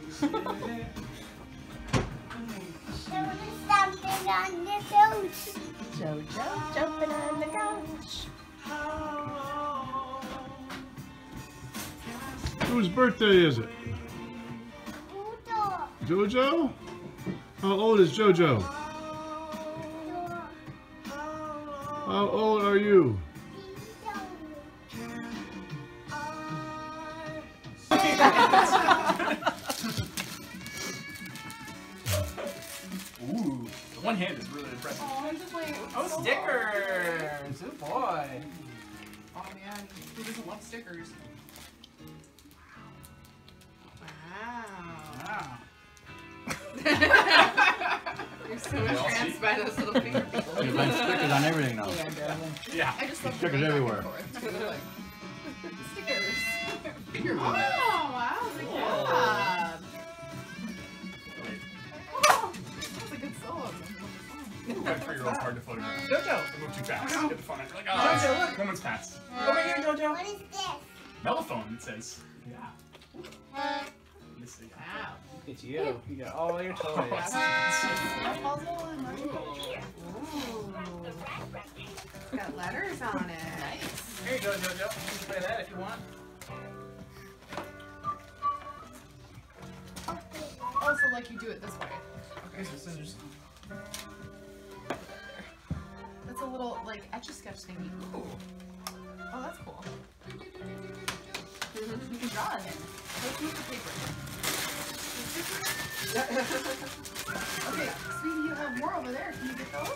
Something on the couch. Jojo jumping on the couch. Whose birthday is it? Bulldog. Jojo? How old is Jojo? How old are you? one hand is really impressive. Oh, I'm just like, Oh, so stickers! Good boy. Oh man, who doesn't love stickers? Wow. Wow. You're so entranced by those little finger people. You find stickers on everything now. Yeah. I just love Stickers going back and everywhere. forth. They're like, stickers. Finger hard to photograph. Jojo. I move too fast. Get the phone. out. Like, oh, Jojo, look. Woman's pass. Over here, Jojo. What is this? Mellophone, it says. Yeah. Let's see. Wow. It's you. You got all your oh, toys. Ah, a puzzle and Ooh. Got letters on it. Nice. Here you go, Jojo. You can play that if you want. Oh, so like you do it this way. Here's the scissors. That's a little like etch a sketch thingy. Ooh. Oh, that's cool. You can draw in it. Let's move the paper. Okay, sweetie, you have more over there. Can you get those?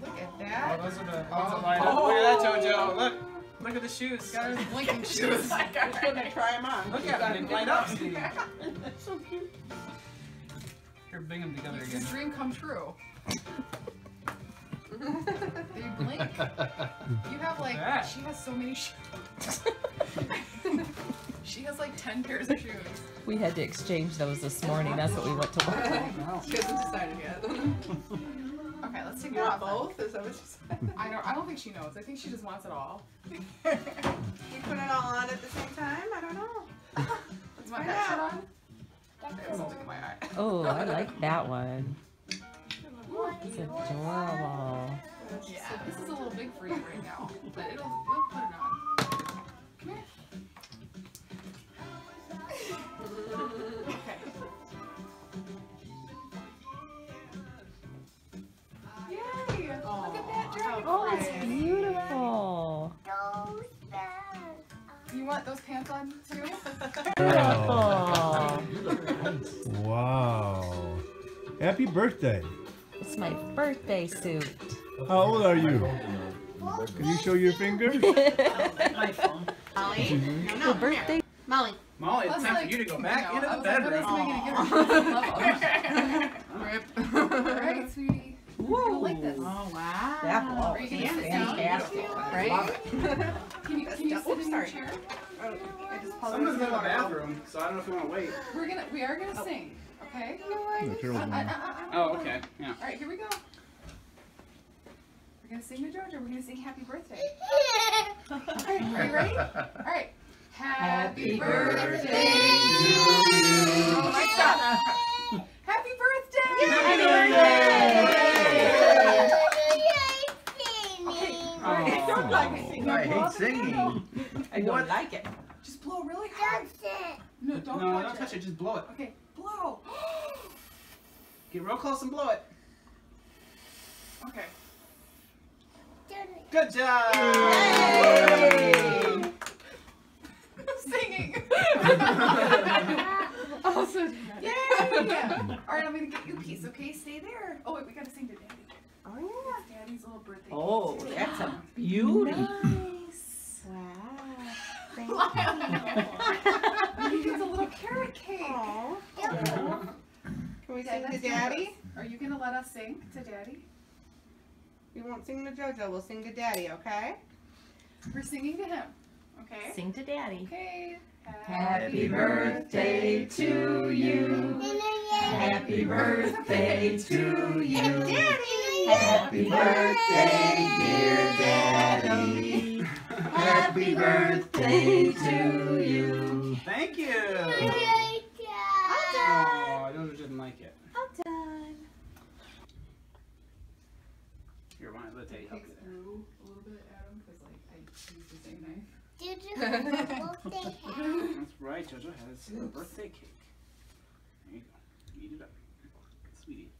Look at Oh, that. those are the ones that oh. line up. Oh. Look at that, Jojo. Look. Look at the shoes. Got her blinking shoes. Just gonna try them on. Look at them. They line up. That's so cute. Here, bring them together again. a dream come true. They blink. You have like, that. she has so many shoes. she has like 10 pairs of shoes. We had to exchange those this morning. That's what we went to work. She hasn't decided yet. Okay, let's take You it want off. both? Is that what you said? I don't. I don't think she knows. I think she just wants it all. You put it all on at the same time? I don't know. Is my Find shirt on? There's something in my eye. Oh, I like that one. It's adorable. For you right now, but it'll we'll put it on. Come here. Okay. Yay! Look at that dragon. Oh, it's beautiful. You want those pants on too? Oh, Wow. Happy birthday. it's my birthday suit. How old are you? Can you show your fingers? My phone. Molly? No, no. Birthday. Molly. Molly, it's time like, for you to go you back know, into the was like, bedroom. let's make it a good level. Rip. Alright, sweetie. You'll like this. Oh, wow. That Are you gonna sit down? fantastic. Right? Can you, can you sit oops, in your chair? Oh, I just Someone's in the bathroom, so I don't know if you want to wait. We're gonna, we are gonna sing, okay? Uh, uh, uh, uh, Oh, okay. Yeah. All right, here we go. We're gonna sing to Georgia. We're gonna sing Happy Birthday. Okay, are you ready? All right. Happy birthday to you. Oh my God. Happy birthday! Happy Yay, don't like me singing. I hate out the candle. singing. I don't like it. Just blow really hard. That's it. No, don't No, touch don't it. touch it. Just blow it. Okay, blow. Get real close and blow it. Okay. Good job. Singing. also, yay! All right, I'm gonna get you a piece. Okay, stay there. Oh wait, we gotta sing to Daddy. Oh, yeah. Daddy's little birthday. Oh, cake. that's a beauty. Nice. You get a little carrot cake. Can we sing to Daddy? Are you gonna let us sing to Daddy? We won't sing to JoJo. We'll sing to Daddy, okay? We're singing to him. Okay. Sing to daddy. Okay. Happy birthday to you. Happy birthday to you. Happy birthday, dear daddy. Happy birthday to you. Thank you. Did you have a birthday hat? That's right, Jojo has a birthday cake. There you go. Eat it up. Sweetie.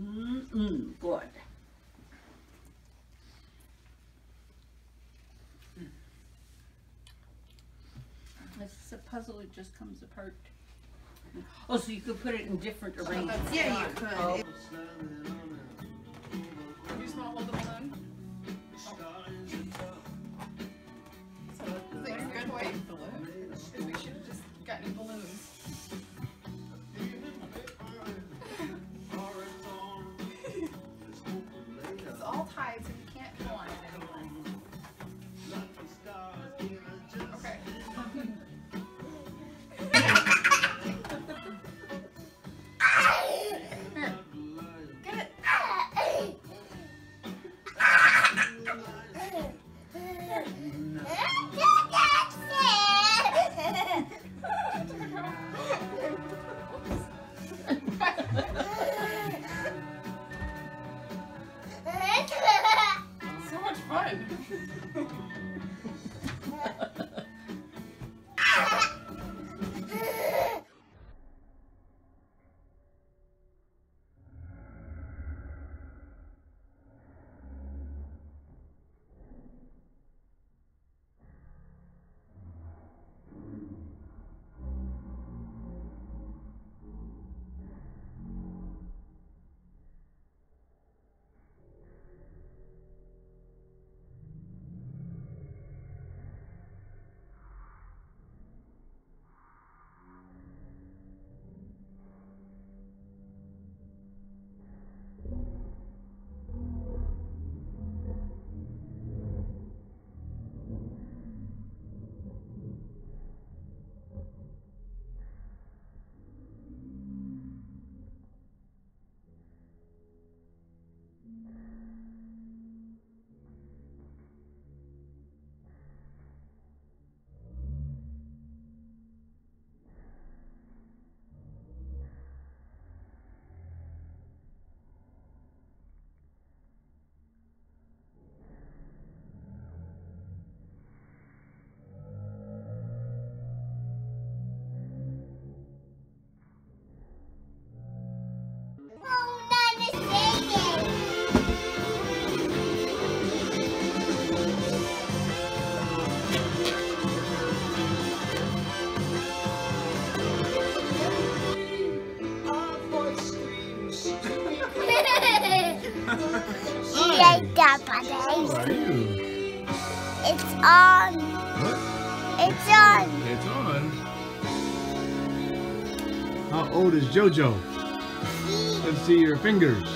Mm-mm, good. This is a puzzle, it just comes apart. Oh, so you could put it in different arrangements. Yeah, you could. Oh. Much that How are you? It's on. What? It's on. It's on. How old is JoJo? Let's see your fingers.